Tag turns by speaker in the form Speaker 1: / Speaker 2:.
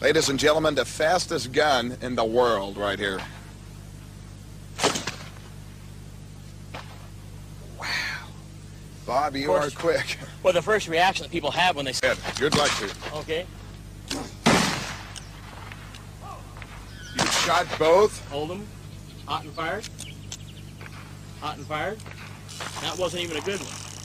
Speaker 1: Ladies and gentlemen, the fastest gun in the world right here. Wow. Bob, you are quick.
Speaker 2: Well, the first reaction that people have when they see
Speaker 1: Good. Good luck to you.
Speaker 2: okay,
Speaker 1: You shot both?
Speaker 2: hold them, hot and fired, hot and fired. That wasn't even a good one.